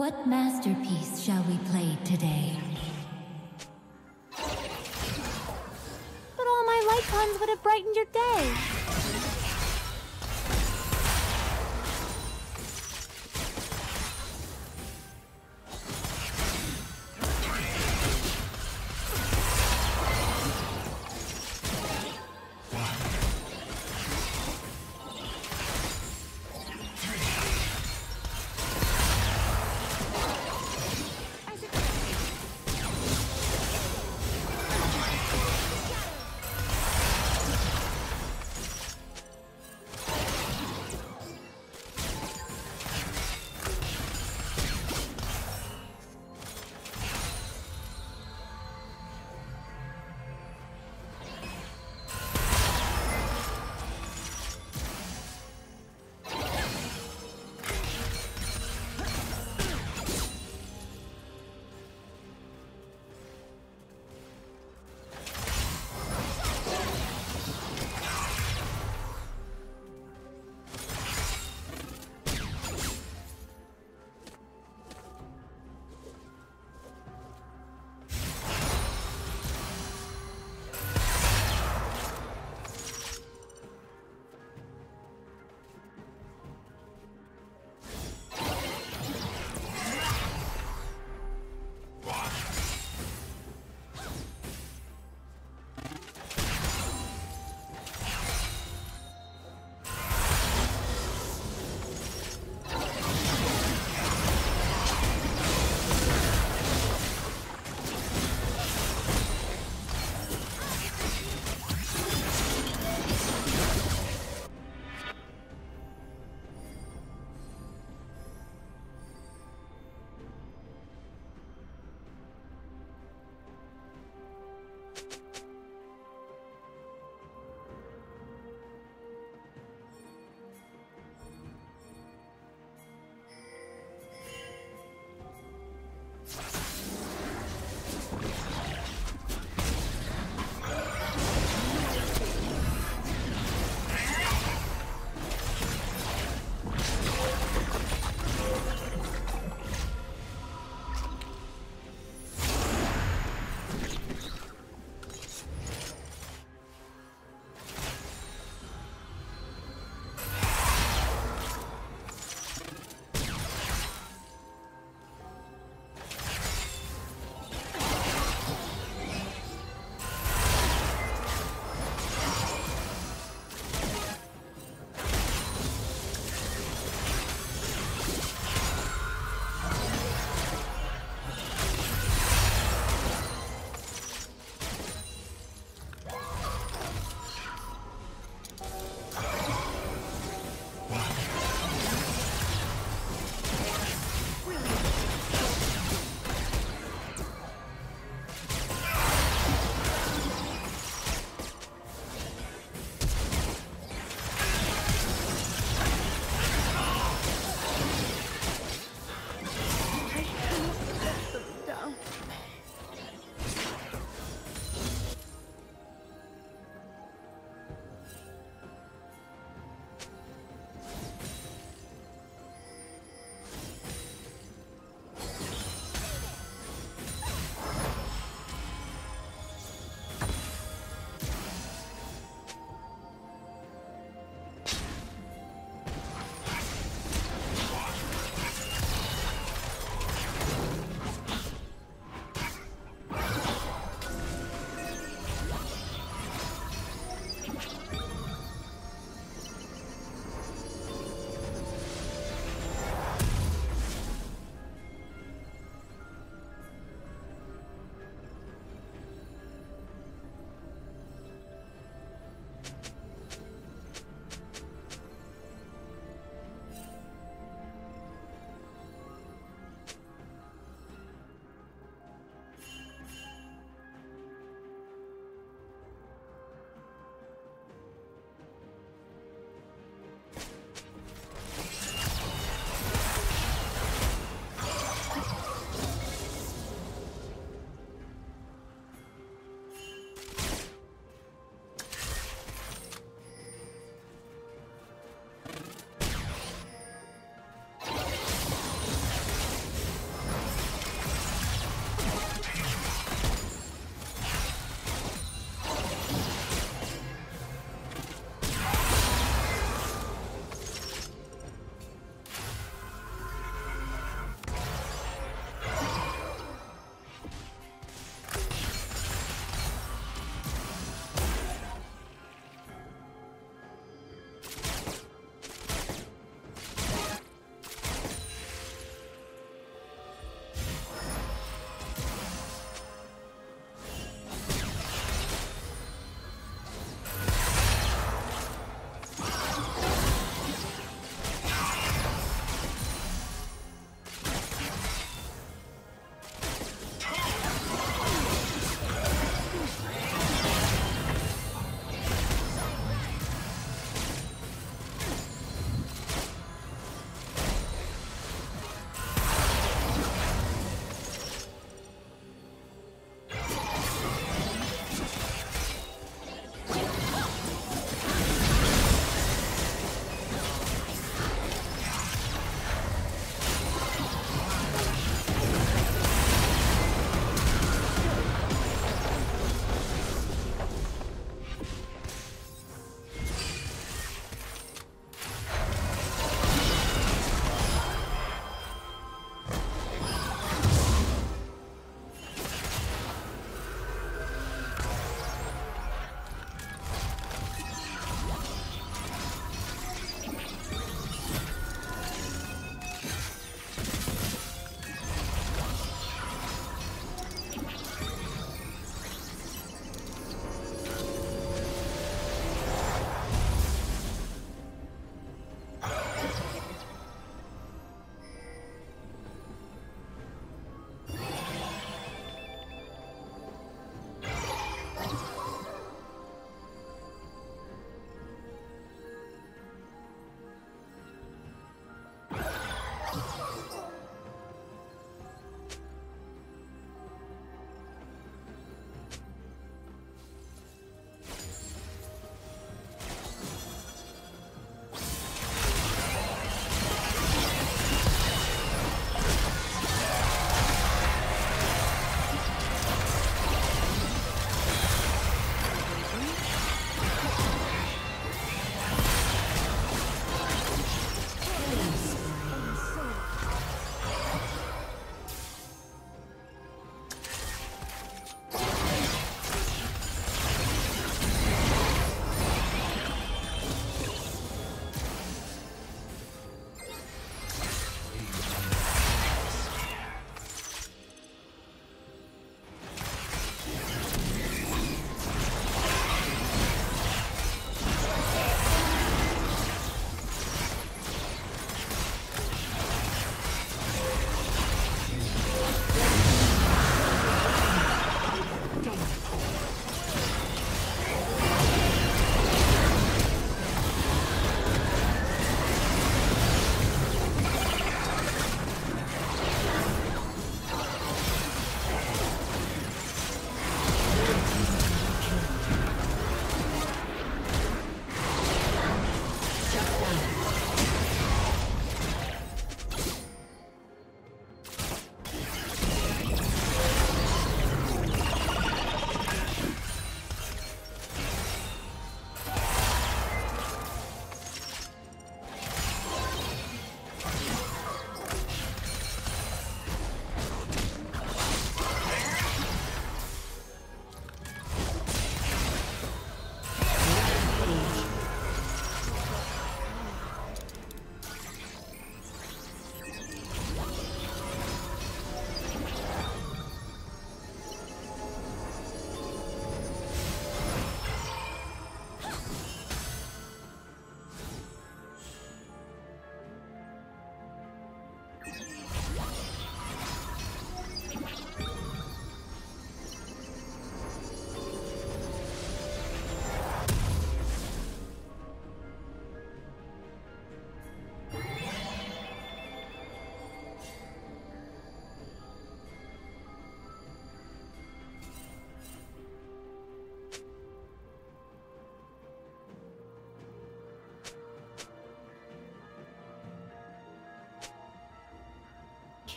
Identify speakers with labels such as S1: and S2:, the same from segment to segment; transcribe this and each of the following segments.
S1: What masterpiece shall we play today?
S2: But all my light puns would have brightened your day.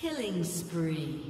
S3: Killing spree.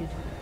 S3: Disconnected.